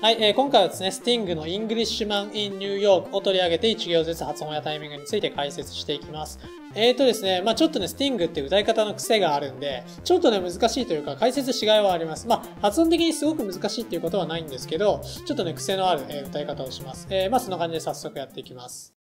はい、えー、今回はですね、スティングのイングリッシュマン・イン・ニューヨークを取り上げて1行ずつ発音やタイミングについて解説していきます。えーとですね、まあちょっとね、スティングって歌い方の癖があるんで、ちょっとね、難しいというか、解説しがいはあります。まあ発音的にすごく難しいっていうことはないんですけど、ちょっとね、癖のある、え、歌い方をします。えー、まあそんな感じで早速やっていきます。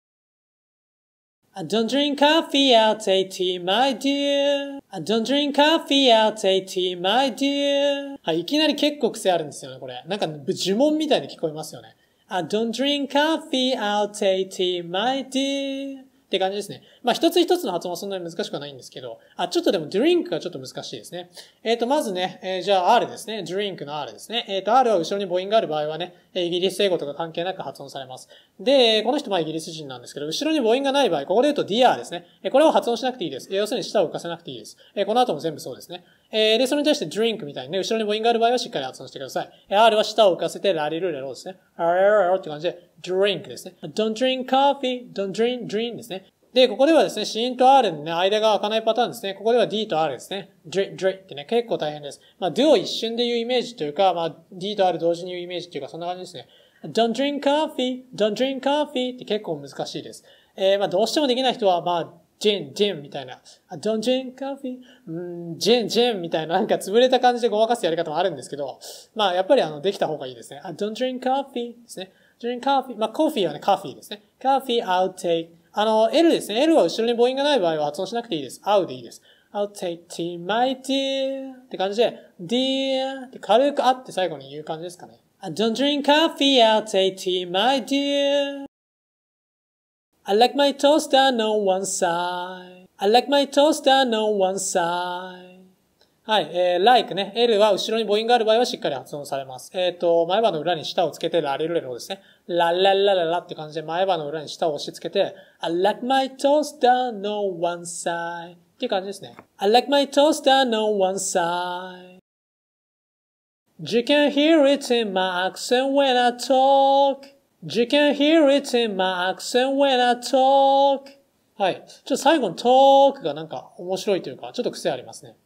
I don't drink coffee, I'll take tea, my dear. I don't drink coffee, I'll take tea, my dear. はい、いきなり結構癖あるんですよね、これ。なんか呪文みたいに聞こえますよね。I don't drink coffee, I'll take tea, my dear. って感じですね。まあ、一つ一つの発音はそんなに難しくはないんですけど、あ、ちょっとでも drink がちょっと難しいですね。えっ、ー、と、まずね、えー、じゃあ R ですね。drink の R ですね。えっ、ー、と、R は後ろに母音がある場合はね、イギリス英語とか関係なく発音されます。で、この人はイギリス人なんですけど、後ろに母音がない場合、ここで言うと dear ですね。これを発音しなくていいです。要するに舌を浮かせなくていいです。この後も全部そうですね。えで、それに対して drink みたいにね、後ろに母音がある場合はしっかり発音してください。R は舌を浮かせてラリルレロですね。ラリルレロって感じで、drink ですね。don't drink coffee, don't drink, drink ですね。で、ここではですね、子音と R のね、間が開かないパターンですね。ここでは D と R ですね。dr, dr ってね、結構大変です。まあ、do を一瞬で言うイメージというか、まあ、D と R 同時に言うイメージというか、そんな感じですね。don't drink coffee, don't drink coffee って結構難しいです。えー、まあ、どうしてもできない人は、まあ、ジン、ジンみたいな。don't drink coffee, うん、ジン、ジンみたいな、なんか潰れた感じでごまかすやり方もあるんですけど、まあ、やっぱりあの、できた方がいいですね。don't drink coffee ですね。drink coffee, まあ、コーヒーはね、カフィーですね。coffee, I'll take あの、L ですね。L は後ろに母音がない場合は発音しなくていいです。会うでいいです。I'll take tea, my dear って感じで、dear って軽くあって最後に言う感じですかね。I don't drink coffee, I'll take tea, my dear. I like my toaster on one side. I like my toaster on one side. はい。えー、like ね。L は後ろに母音がある場合はしっかり発音されます。えっ、ー、と、前歯の裏に舌をつけてラレルレロですね。ラララララって感じで前歯の裏に舌を押し付けて I like my toaster no one side っていう感じですね。I like my toaster no one side You can hear it in my accent when I talk You can hear it in my accent when I talk はい。ちょっと最後のトークがなんか面白いというか、ちょっと癖ありますね。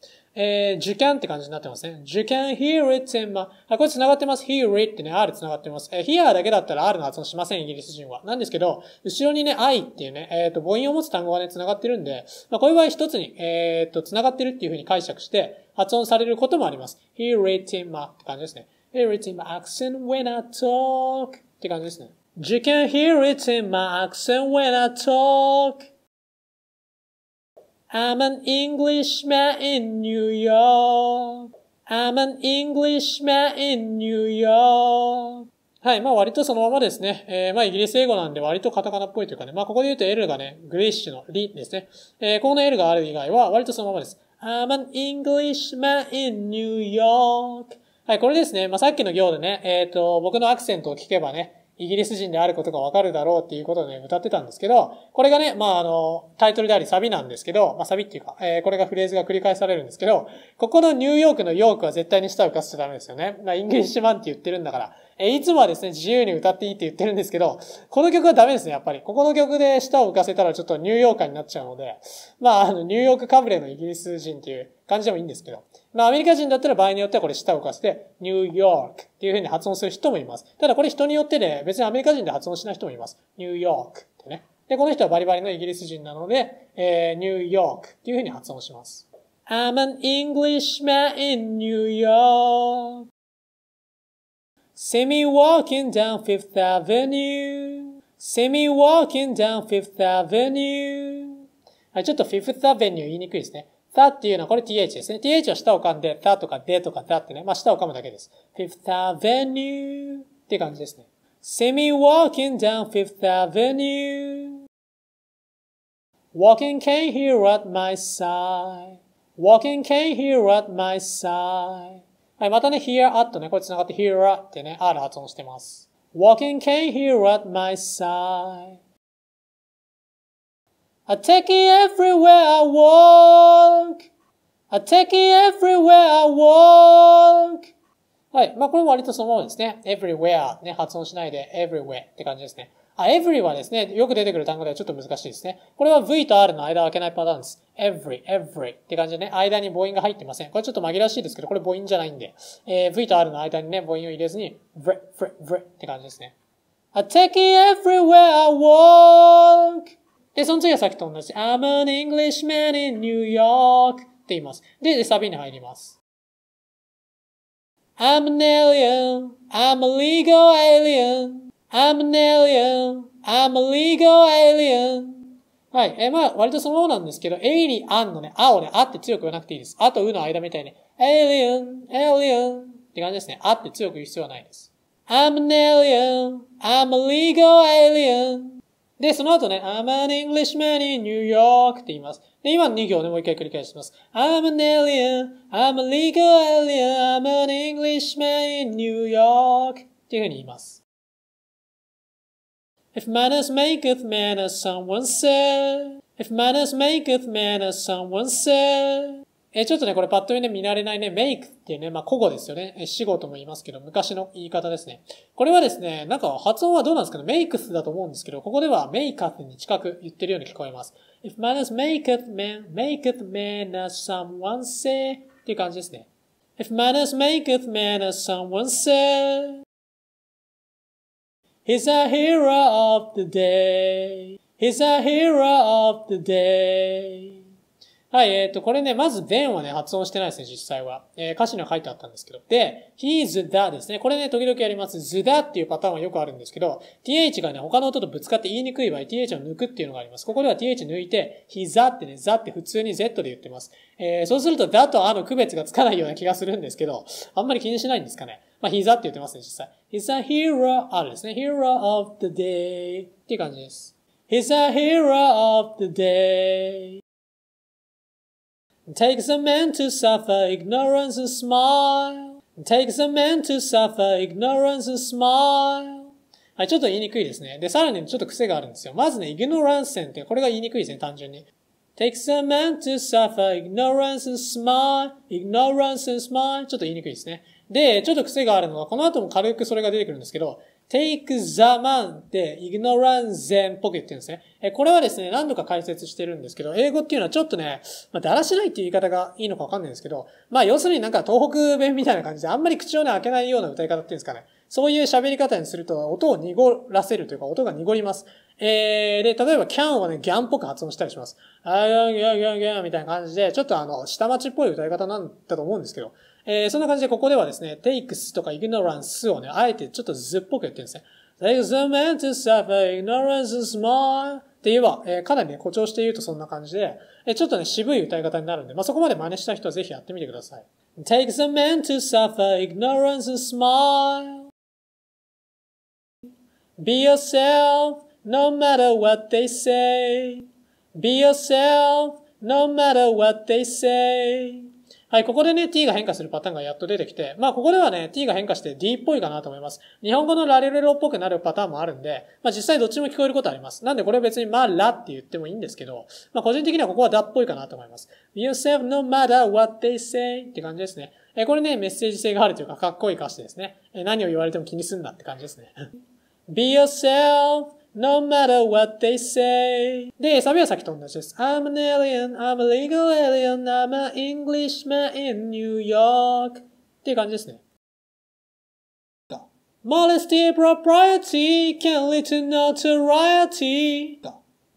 えー、受験って感じになってますね。受験 hear it in my, あ、これ繋がってます。hear it ってね、R 繋がってます。えー、hear だけだったら R の発音しません、イギリス人は。なんですけど、後ろにね、I っていうね、えっ、ー、と、母音を持つ単語がね、繋がってるんで、まあ、こういう場合一つに、えっ、ー、と、繋がってるっていう風に解釈して、発音されることもあります。hear it in my って感じですね。hear it in my accent when I talk って感じですね。You can hear it in my accent when I talk I'm an Englishman in New York. I'm an Englishman in New York. はい。まあ割とそのままですね。えー、まあイギリス英語なんで割とカタカナっぽいというかね。まあここで言うと L がね、グレッシュのリですね。えー、この L がある以外は割とそのままです。I'm an Englishman in New York. はい、これですね。まあさっきの行でね、えっ、ー、と、僕のアクセントを聞けばね、イギリス人であることがわかるだろうっていうことで、歌ってたんですけど、これがね、まあ、あの、タイトルでありサビなんですけど、まあ、サビっていうか、えー、これがフレーズが繰り返されるんですけど、ここのニューヨークのヨークは絶対に舌を浮かせちゃダメですよね。まあ、イングリッシュマンって言ってるんだから。えいつもはですね、自由に歌っていいって言ってるんですけど、この曲はダメですね、やっぱり。ここの曲で舌を浮かせたらちょっとニューヨーカーになっちゃうので、まあ、あの、ニューヨークかぶれのイギリス人っていう感じでもいいんですけど、まあ、アメリカ人だったら場合によってはこれ舌を浮かせて、ニューヨークっていう風に発音する人もいます。ただこれ人によってで、別にアメリカ人で発音しない人もいます。ニューヨークってね。で、この人はバリバリのイギリス人なので、えー、ニューヨークっていう風に発音します。I'm an Englishman in New York. See me walking down Fifth Avenue. See me walking down Fifth Avenue. はい、ちょっと Fifth Avenue 言いにくいですね。たっていうのはこれ th ですね。th は下を噛んで、たとかでとかだってね。まあ下を噛むだけです。Fifth Avenue っていう感じですね。See me walking down Fifth Avenue. Walking came here at my side. Walking came here at my side. はい、またね、here at ね、これ繋がって here at ってね、R 発音してます。Walking came here at my side. I take it everywhere I walk. I take it everywhere I walk. はい。まあ、これも割とそのままですね。everywhere ね、発音しないで everywhere って感じですね。あ、every はですね、よく出てくる単語ではちょっと難しいですね。これは V と R の間を開けないパターンです。every, every って感じでね、間に母音が入ってません。これちょっと紛らわしいですけど、これ母音じゃないんで、えー、V と R の間にね、母音を入れずに、vr, vr, vr って感じですね。I take it everywhere I walk. で、その次はさっきと同じ。I'm an Englishman in New York って言います。で、サビに入ります。I'm an alien. I'm a legal alien. I'm an alien. I'm a legal alien. はい。えまあ、割とそのままなんですけど、エイリアンのね、あをね、あって強く言わなくていいです。あとうの間みたいに、alien, alien って感じですね。あって強く言う必要はないです。I'm an alien. I'm a legal alien. で、その後ね、I'm an Englishman in New York って言います。で、今の2行ね、もう一回繰り返します。I'm an alien. I'm a legal alien. I'm an Englishman in New York っていうふうに言います。If manners maketh manners, someone said. If manners maketh manners, someone said. えちょっとね、これパッと見ね、見慣れないね、make っていうね、まあ、古語ですよね。え死語とも言いますけど、昔の言い方ですね。これはですね、なんか発音はどうなんですかね maketh だと思うんですけど、ここでは maketh に近く言ってるように聞こえます。If manners maketh man, maketh manners, someone say っていう感じですね。If manners maketh manners, someone say He's a hero of the day. He's a hero of the day. はい、えっ、ー、と、これね、まず then はね、発音してないですね、実際は。えー、歌詞には書いてあったんですけど。で、he's the ですね。これね、時々やります。the っていうパターンはよくあるんですけど、th がね、他の音とぶつかって言いにくい場合、th を抜くっていうのがあります。ここでは th 抜いて、he's the ってね、the って普通に z で言ってます。えー、そうすると t と a の区別がつかないような気がするんですけど、あんまり気にしないんですかね。まあ、he's a って言ってますね、実際。he's a hero, あるですね。hero of the day っていう感じです。he's a hero of the day. It takes a man to suffer ignorance and smile. It takes a man to suffer ignorance and smile. はい、ちょっと言いにくいですね。で、さらにちょっと癖があるんですよ。まずね、ignorance って、これが言いにくいですね、単純に。takes a man to suffer ignorance and smile. ignorance and smile. ちょっと言いにくいですね。 で、ちょっと癖があるのは、この後も軽くそれが出てくるんですけど、take the man って ignorance them っぽく言ってるんですね。え、これはですね、何度か解説してるんですけど、英語っていうのはちょっとね、まあ、だらしないっていう言い方がいいのかわかんないんですけど、まあ、要するになんか東北弁みたいな感じで、あんまり口をね、開けないような歌い方っていうんですかね。そういう喋り方にすると、音を濁らせるというか、音が濁ります。えー、で、例えば can はね、ギャンっぽく発音したりします。あーギャンギャンギャンギャンみたいな感じで、ちょっとあの、下町っぽい歌い方なんだと思うんですけど、えー、そんな感じでここではですね、takes とか ignorance をね、あえてちょっとずっぽく言ってるんですね。takes a man to suffer ignorance smile って言えば、えー、かなりね、誇張して言うとそんな感じで、えー、ちょっとね、渋い歌い方になるんで、まあ、そこまで真似した人はぜひやってみてください。takes a man to suffer ignorance smile Be yourself no matter what they say. Be yourself no matter what they say. はい、ここでね、t が変化するパターンがやっと出てきて、まあ、ここではね、t が変化して d っぽいかなと思います。日本語のラレレロっぽくなるパターンもあるんで、まあ、実際どっちも聞こえることあります。なんでこれ別にまあ、ラって言ってもいいんですけど、まあ、個人的にはここはだっぽいかなと思います。Be yourself no matter what they say って感じですね。え、これね、メッセージ性があるというか、かっこいい歌詞ですね。え、何を言われても気にすんなって感じですね。Be yourself no matter what they say. で、サビはさっきと同じです。I'm an alien, I'm a legal alien, I'm an Englishman in New York. っていう感じですね。Modesty, propriety can lead to notoriety.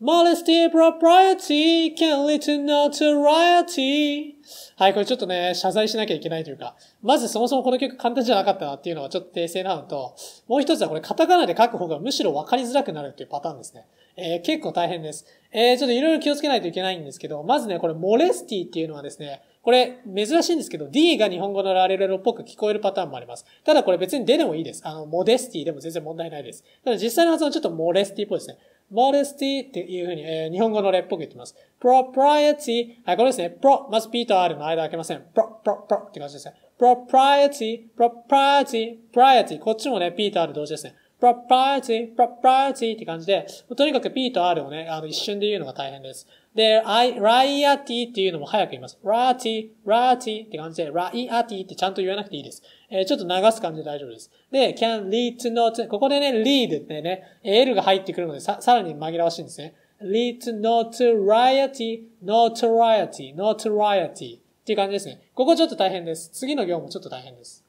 Modesty, propriety can lead to notoriety. はい、これちょっとね、謝罪しなきゃいけないというか、まずそもそもこの曲簡単じゃなかったなっていうのはちょっと訂正なのと、もう一つはこれカタカナで書く方がむしろ分かりづらくなるっていうパターンですね。えー、結構大変です。えー、ちょっといろいろ気をつけないといけないんですけど、まずね、これモレスティっていうのはですね、これ珍しいんですけど、D が日本語のラレレロっぽく聞こえるパターンもあります。ただこれ別にデでもいいです。あの、モデスティでも全然問題ないです。ただ実際の発音はちょっとモレスティっぽいですね。Modesty っていうふうに、えー、日本語のレっぽく言ってます。propriety。はい、これですね。pro、まず p と r の間開けません。pro, pro, pro って感じですね。propriety, propriety, propriety。こっちもね、p と r 同時ですね。propriety, propriety って感じで、とにかく p と r をね、あの、一瞬で言うのが大変です。で、ライアティっていうのも早く言います。ラーティ、ラーティって感じで、ライアティってちゃんと言わなくていいです。えー、ちょっと流す感じで大丈夫です。で、can lead to not, ここでね、lead ってね、L が入ってくるのでさ、さらに紛らわしいんですね。lead to notoriety, notoriety, notoriety っていう感じですね。ここちょっと大変です。次の行もちょっと大変です。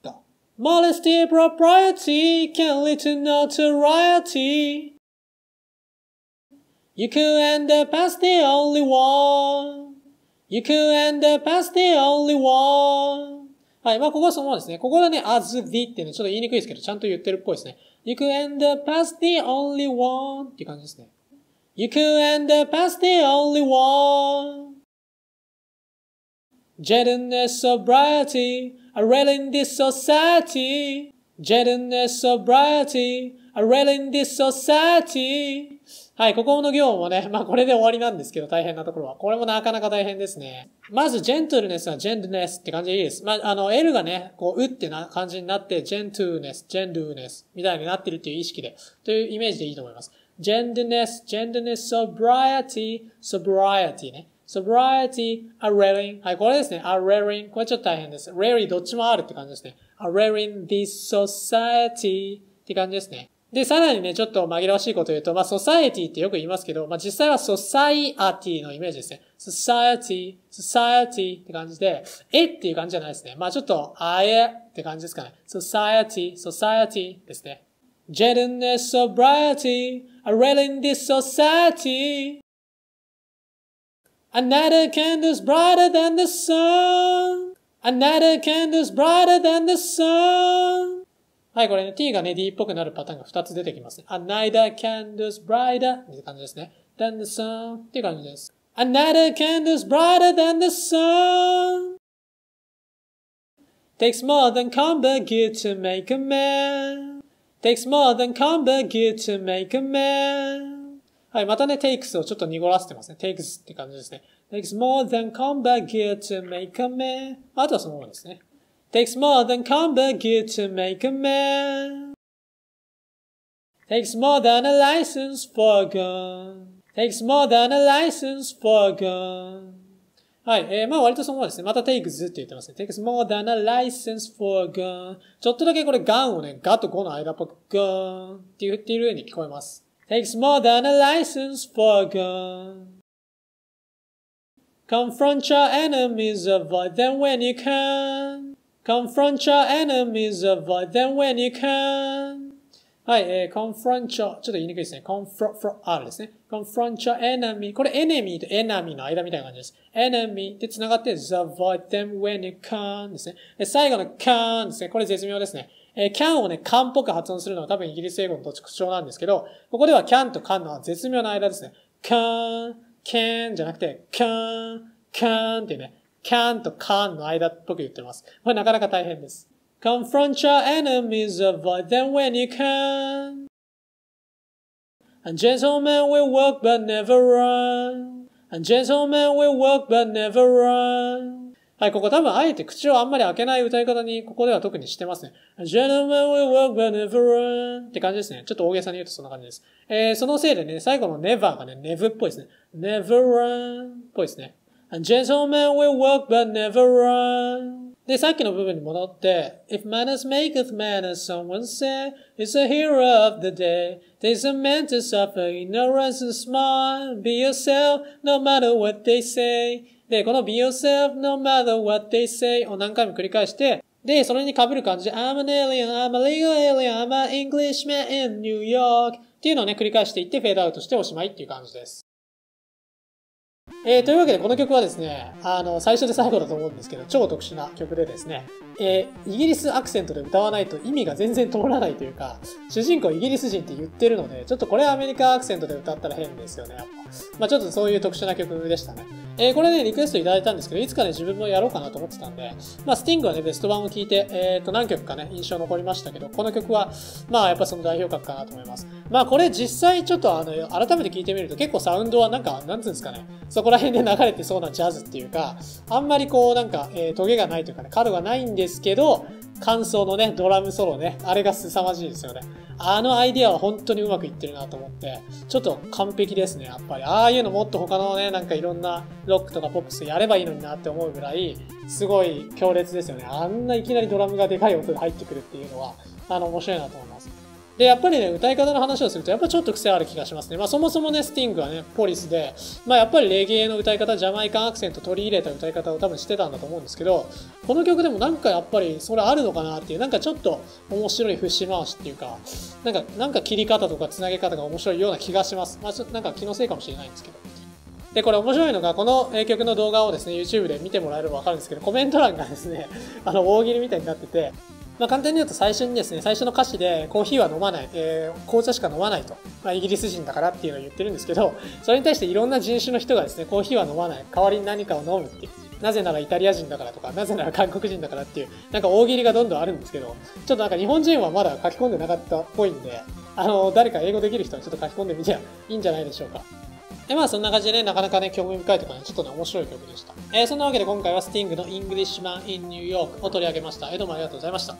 Modesty propriety can lead to notoriety. You could end up as the only one. You could end up as the only one. はい。まあ、ここはそのままですね。ここでね、as the っていうのちょっと言いにくいですけど、ちゃんと言ってるっぽいですね。You could end up as the only one っていう感じですね。You could end up as the only one. Gentleness, sobriety, a r e l in this society. Gentleness, sobriety, a r e l in this society. はい、ここの行もね、まあこれで終わりなんですけど、大変なところは。これもなかなか大変ですね。まず、ジェントルネスはジェンドネスって感じでいいです。まあ、あの、L がね、こう、うってな感じになって、ジェントゥーネス、ジェンドゥーネスみたいになってるっていう意識で、というイメージでいいと思います。gentleness, gentleness, sobriety, sobriety ね。sobriety, are rare in. はい、これですね。 are rare in. これちょっと大変です。rary どっちもあるって感じですね。 are rare in this society って感じですね。で、さらにね、ちょっと紛らわしいこと言うと、まあ、ソサエティってよく言いますけど、まあ、実際はソサイアティのイメージですね。ソサエティ、ソサエティって感じで、えっていう感じじゃないですね。まあ、ちょっと、あえって感じですかね。ソサエティ、ソサエティですね。ジェルネス・ソブライティ、アレルン・ディ・ソサエティ。Another candle's brighter than the sun. Another candle's brighter than the sun. はい、これね、t がね、d っぽくなるパターンが2つ出てきますね。Another candle's brighter って感じですね。than the sun って感じです。Another candle's brighter than the sun. Takes more than combat gear to make a man. takes more than combat gear to make a man. はい、またね、takes をちょっと濁らせてますね。takes って感じですね。takes more than combat gear to make a man. あとはそのままですね。takes more than combat gear to make a man. takes more than a license for a gun. takes more than a license for a gun. はい。えー、まあ割とそのままですね。また takes って言ってますね。takes more than a license for a gun. ちょっとだけこれ gun をね、ガと5の間っぽく gun って言っているように聞こえます。takes more than a license for a gun. Confront your enemies, avoid them when you can. Confront your enemies, avoid them when you can. はい、えー、confront your, ちょっと言いにくいですね。confront, for, r ですね。confront your enemy. これ enemy と enemy の間みたいな感じです。enemy で繋がって avoid them when you can ですね。で最後の can ですね。これ絶妙ですね。えー、can をね、can っぽく発音するのは多分イギリス英語の特徴なんですけど、ここでは can と can の絶妙な間ですね。can, can じゃなくて can, can ってね、can と can の間っぽく言ってます。これなかなか大変です。Confront your enemies, avoid them when you can. And gentlemen will walk but never run. And gentlemen will walk but never run. はい、ここ多分あえて口をあんまり開けない歌い方にここでは特にしてますね。A gentlemen will walk but never run. って感じですね。ちょっと大げさに言うとそんな感じです。えー、そのせいでね、最後の never がね、never っぽいですね。never run っぽいですね。And gentlemen will walk but never run. で、さっきの部分に戻って、If manners maketh manners, someone said, It's a hero of the day. There's a man to suffer ignorance and smile. Be yourself, no matter what they say. で、この Be yourself, no matter what they say を何回も繰り返して、で、それに被る感じで I'm an alien, I'm a legal alien, I'm an Englishman in New York っていうのをね、繰り返していってフェードアウトしておしまいっていう感じです。 えー、というわけでこの曲はですね、あの、最初で最後だと思うんですけど、超特殊な曲でですね、えー、イギリスアクセントで歌わないと意味が全然通らないというか、主人公イギリス人って言ってるので、ちょっとこれアメリカアクセントで歌ったら変ですよね、やっぱ。まあちょっとそういう特殊な曲でしたね。えー、これね、リクエストいただいたんですけど、いつかね、自分もやろうかなと思ってたんで、まあ、スティングはね、ベスト版を聞いて、えっ、ー、と、何曲かね、印象残りましたけど、この曲は、まあ、やっぱその代表格かなと思います。まあ、これ実際ちょっとあの、改めて聞いてみると、結構サウンドはなんか、なんつうんですかね、そこら辺で流れてそうなジャズっていうか、あんまりこう、なんか、えー、トゲがないというかね、角がないんですけど、感想のね、ドラムソロね、あれが凄まじいですよね。あのアイディアは本当にうまくいってるなと思って、ちょっと完璧ですね、やっぱり。ああいうのもっと他のね、なんかいろんなロックとかポップスやればいいのになって思うぐらい、すごい強烈ですよね。あんないきなりドラムがでかい音で入ってくるっていうのは、あの、面白いなと思います。で、やっぱりね、歌い方の話をすると、やっぱちょっと癖ある気がしますね。まあそもそもね、スティングはね、ポリスで、まあやっぱりレゲエの歌い方、ジャマイカンアクセント取り入れた歌い方を多分してたんだと思うんですけど、この曲でもなんかやっぱりそれあるのかなっていう、なんかちょっと面白い節回しっていうか、なんか、なんか切り方とか繋げ方が面白いような気がします。まあちょっとなんか気のせいかもしれないんですけど。で、これ面白いのが、この曲の動画をですね、YouTube で見てもらえればわかるんですけど、コメント欄がですね、あの、大喜利みたいになってて、まあ、簡単に言うと最初にですね、最初の歌詞でコーヒーは飲まない、えー、紅茶しか飲まないと、まあ、イギリス人だからっていうのを言ってるんですけど、それに対していろんな人種の人がですね、コーヒーは飲まない、代わりに何かを飲むっていう。なぜならイタリア人だからとか、なぜなら韓国人だからっていう、なんか大喜利がどんどんあるんですけど、ちょっとなんか日本人はまだ書き込んでなかったっぽいんで、あの、誰か英語できる人はちょっと書き込んでみてはいいんじゃないでしょうか。で、まあそんな感じでね、なかなかね、興味深いとかね、ちょっとね、面白い曲でした。えー、そんなわけで今回はスティングの Englishman in New York を取り上げました。えどうもありがとうございました。